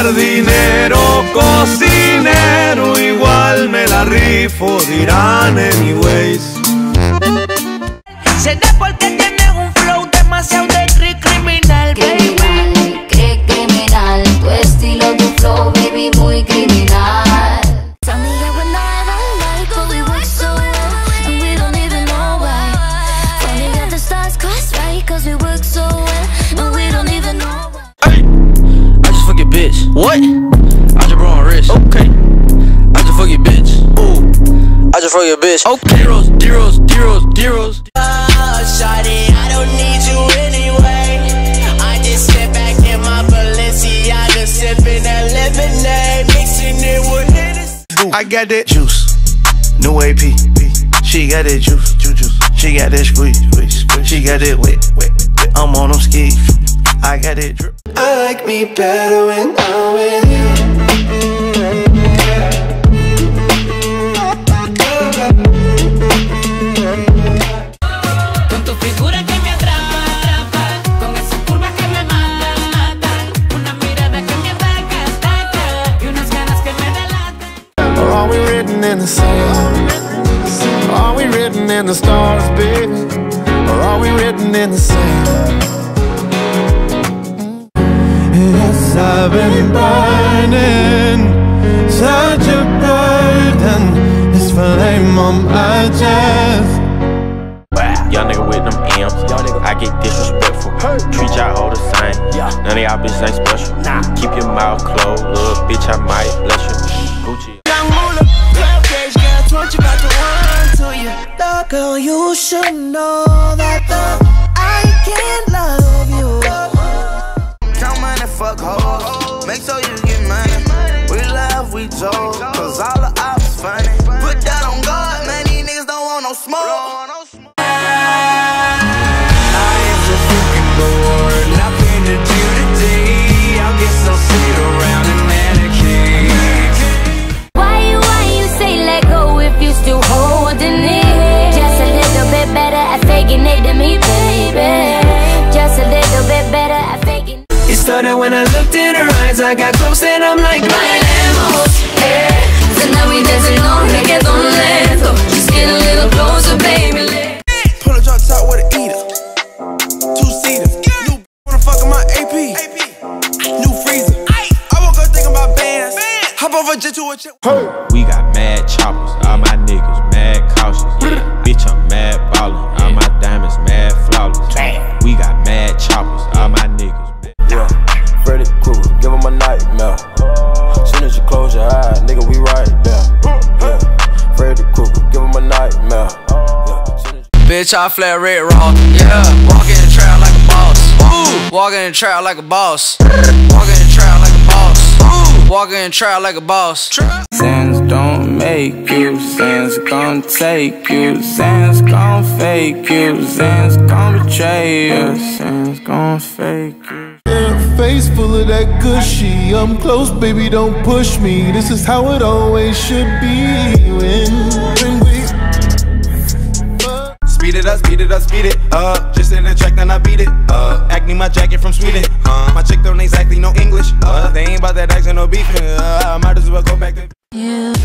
Jardinero, cocinero, igual me la rifo, dirán anyways. Será What? I just brought on wrist. Okay. I just fuck your bitch. Ooh. I just fuck your bitch. Okay. Zeros, zeros, zeros, zeros. Uh, Shawty, I don't need you anyway. I just sit back in my Balenciaga, sipping that lemonade, mixing it with Hennessy. I got that juice, new AP. She got that juice, juice, juice. She got that squeeze, squeeze, squeeze. She got that wet, wet, wet. I'm on them skis. I got that drip. I like me better when I'm with you. Con tu figura que me atrapa, atrapa, con esas curvas que me matan, matan, una mirada que me ataca, ataca, y unas ganas que me delatan. Or are we written in the sand? Are we written in the stars, baby? Or are we written in the sand? I've been burning such a burden. This flame on my chest. Young nigga with them M's. I get disrespectful. Treat y'all all the same. None of y'all bitches ain't special. Keep your mouth closed, little bitch. I might bless you. Gucci. Young Moolah, 12 gauge girl, told about the one to you. Girl, you should know that the I can't hoes. Make sure you get money. We laugh, we joke. Cause all the ops funny. Put that on God, man. These niggas don't want no smoke. I am just looking bored. Nothing to do today. I guess I'll sit around and medicate. Why you, why you say let go if you still holding it? Just a little bit better at faking it to me, baby. Just a little bit better at faking It started when I looked in her eyes. I got close and I'm like, bailemos, eh. Tonight we dancing on reggaeton lento. Just get a little closer, baby. let- Pull a drop top with an eater. Two seater. New wanna fuck with my AP. New freezer. I woke up thinking about bands. Hop over jet to a jet. We got mad choppers, all my niggas mad cautious. Bitch, I flat red raw. Yeah. Walking in the trap like a boss. Ooh. Walking in the trap like a boss. Walking in the trap like a boss. Ooh. Walking in the trap like a boss. Sins don't make you, sins gon' take you, sins gon' fake you, sins gon' betray you, sins gon' fake you. Face full of that gushy. I'm close, baby, don't push me. This is how it always should be. When, when we Speed it up, speed it up, speed it up. Just in the track, then I beat it up. Acne my jacket from Sweden. Uh, my chick don't exactly know English. Uh, they ain't about that accent or beefing. Uh, I might as well go back to. you.